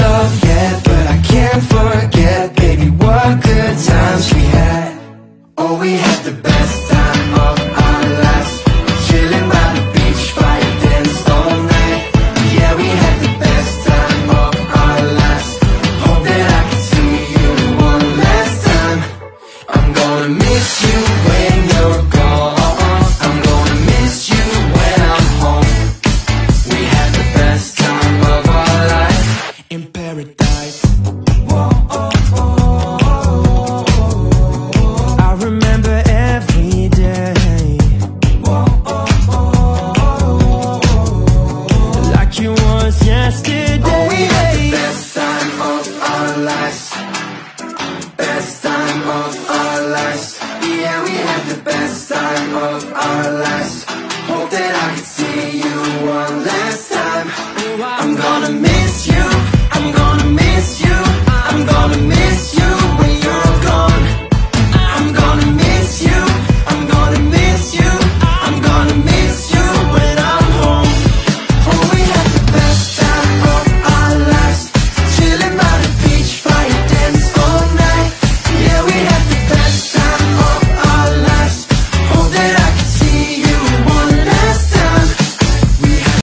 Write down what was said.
love yet, but I can't forget paradise. Whoa, oh, oh, oh, I remember every day. Like you was yesterday. Oh, we had the best time of our lives. Best time of our lives. Yeah, we had the best time of